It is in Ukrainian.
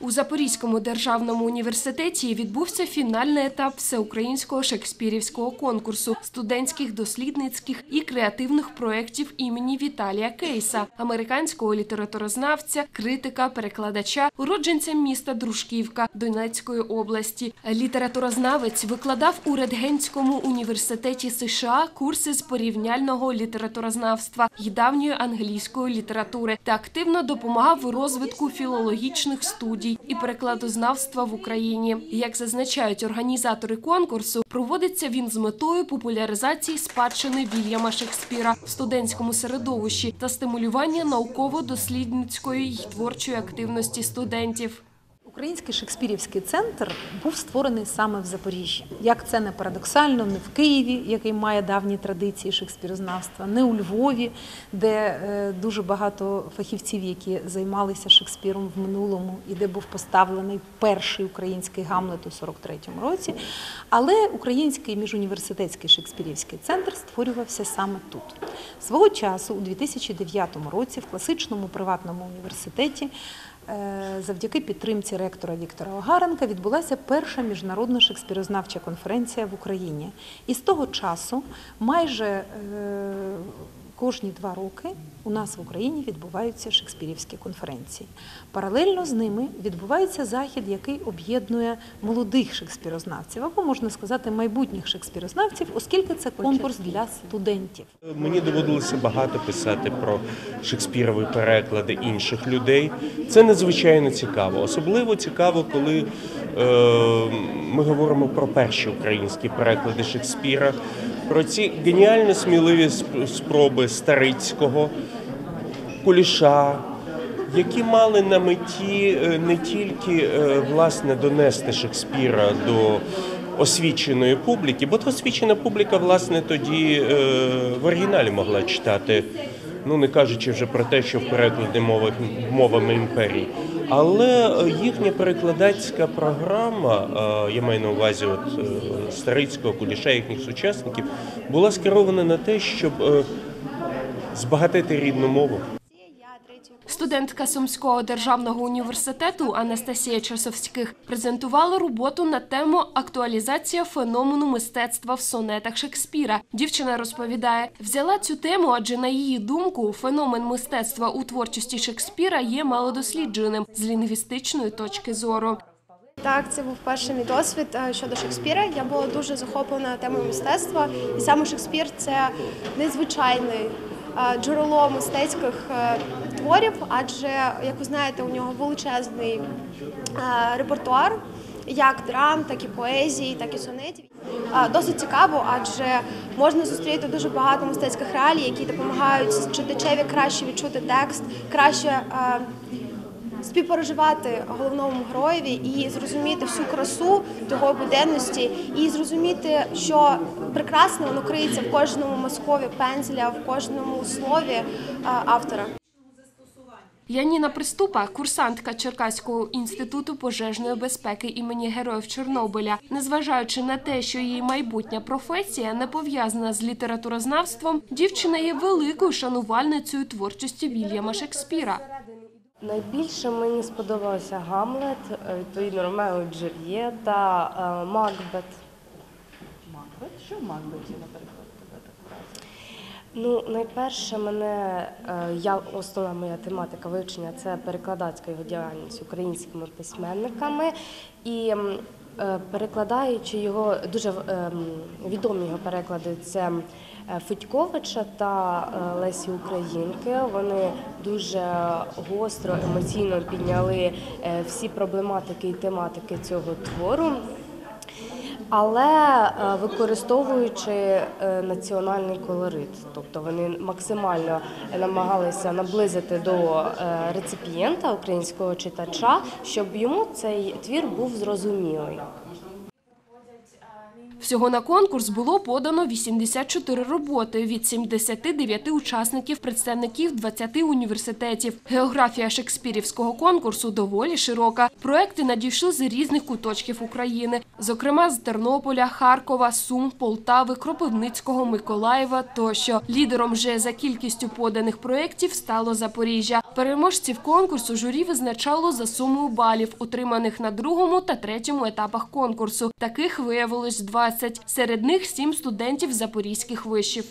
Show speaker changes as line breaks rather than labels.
У Запорізькому державному університеті відбувся фінальний етап всеукраїнського шекспірівського конкурсу студентських дослідницьких і креативних проєктів імені Віталія Кейса, американського літературознавця, критика, перекладача, уродженця міста Дружківка Донецької області. Літературознавець викладав у Редгенському університеті США курси з порівняльного літературознавства й давньої англійської літератури та активно допомагав у розвитку філологічних студій і перекладознавства в Україні. Як зазначають організатори конкурсу, проводиться він з метою популяризації спадщини Вільяма Шекспіра в студентському середовищі та стимулювання науково-дослідницької й творчої активності студентів.
Український шекспірівський центр був створений саме в Запоріжжі. Як це не парадоксально, не в Києві, який має давні традиції шекспірознавства, не у Львові, де е, дуже багато фахівців, які займалися Шекспіром в минулому, і де був поставлений перший український Гамлет у 43-му році. Але український міжуніверситетський шекспірівський центр створювався саме тут. Свого часу, у 2009 році, в класичному приватному університеті. Е, Завдяки підтримці ректора Віктора Огаренка відбулася перша міжнародна шекспірознавча конференція в Україні. І з того часу майже е, кожні два роки у нас в Україні відбуваються шекспірівські конференції. Паралельно з ними відбувається захід, який об'єднує молодих шекспірознавців, або можна сказати, майбутніх шекспірознавців, оскільки це конкурс для студентів.
Мені доводилося багато писати про Шекспірові переклади інших людей. Це надзвичайно цікаво. Особливо цікаво, коли е, ми говоримо про перші українські переклади Шекспіра, про ці геніально сміливі спроби Старицького, Куліша, які мали на меті е, не тільки е, власне донести Шекспіра до освіченої публіки, бо освічена публіка, власне, тоді е, в оригіналі могла читати, ну не кажучи вже про те, що в перекладі мовами імперії. Але їхня перекладацька програма, е, я маю на увазі от, е, Старицького, Куліша, їхніх сучасників, була скерована на те, щоб е, збагатити рідну мову.
Студентка Сумського державного університету Анастасія Часовських презентувала роботу на тему актуалізація феномену мистецтва в сонетах Шекспіра. Дівчина розповідає, взяла цю тему, адже на її думку, феномен мистецтва у творчості Шекспіра є малодослідженим з лінгвістичної точки зору.
Так, це був перший мій досвід е, щодо Шекспіра. Я була дуже захоплена темою мистецтва, і саме Шекспір це незвичайне е, джерело мистецьких е, творів, адже, як ви знаєте, у нього величезний е, репертуар. Як драм, так і поезії, так і сонетів. Е, Досить цікаво, адже можна зустріти дуже багато мистецьких реалій, які допомагають читачеві краще відчути текст, краще е, співпереживати головному героєві і зрозуміти всю красу його буденності, і зрозуміти, що прекрасне воно криється в кожному мазкові пензля, в кожному слові е, автора.
Яніна Приступа, курсантка Черкаського інституту пожежної безпеки імені Героїв Чорнобиля, незважаючи на те, що її майбутня професія не пов'язана з літературознавством, дівчина є великою шанувальницею творчості Вільяма Шекспіра.
Найбільше мені сподобався Гамлет, е, відповідно Ромео і Джульєта, е, Макбет.
Макбет? Що в Макбеті, наприклад, тебе так вразило?
Ну, найперше, мене е, я основна моя тематика вивчення це перекладацька його діяльність українськими письменниками. І перекладаючи його, дуже ем, відомі його переклади це е, Федьковича та е, Лесі Українки. Вони дуже гостро, емоційно підняли е, всі проблематики і тематики цього твору. Але е, використовуючи е, національний колорит, тобто вони максимально намагалися наблизити до е, реципієнта українського читача, щоб йому цей твір був зрозумілий.
Всього на конкурс було подано 84 роботи від 79 учасників, представників 20 університетів. Географія шекспірівського конкурсу доволі широка. Проекти надійшли з різних куточків України, зокрема з Тернополя, Харкова, Сум, Полтави, Кропивницького, Миколаєва тощо. Лідером же за кількістю поданих проєктів стало Запоріжжя. Переможців конкурсу журі визначало за сумою балів, отриманих на другому та третьому етапах конкурсу. Таких виявилось 20. Серед них сім студентів запорізьких вишів.